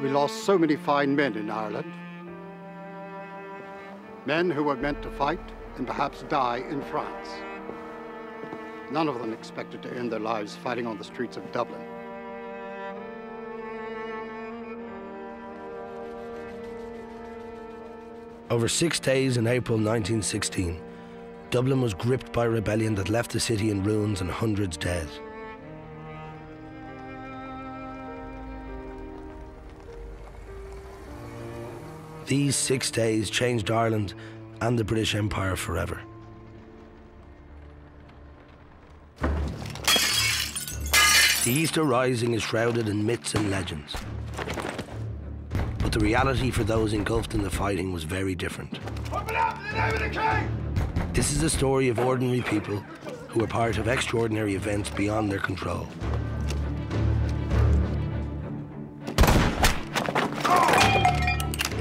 We lost so many fine men in Ireland. Men who were meant to fight and perhaps die in France. None of them expected to end their lives fighting on the streets of Dublin. Over six days in April 1916, Dublin was gripped by rebellion that left the city in ruins and hundreds dead. These six days changed Ireland and the British Empire forever. The Easter Rising is shrouded in myths and legends. But the reality for those engulfed in the fighting was very different. This is a story of ordinary people who were part of extraordinary events beyond their control.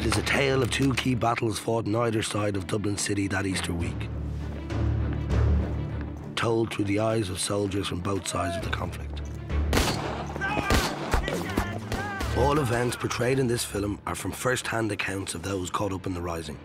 Is a tale of two key battles fought on either side of Dublin City that Easter week. Told through the eyes of soldiers from both sides of the conflict. All events portrayed in this film are from first-hand accounts of those caught up in the Rising.